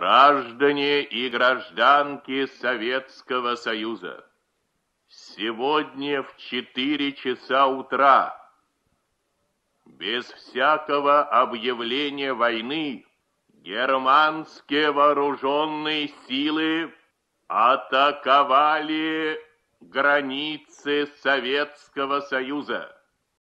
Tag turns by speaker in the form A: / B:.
A: Граждане и гражданки Советского Союза, сегодня в 4 часа утра, без всякого объявления войны, германские вооруженные силы атаковали границы Советского Союза.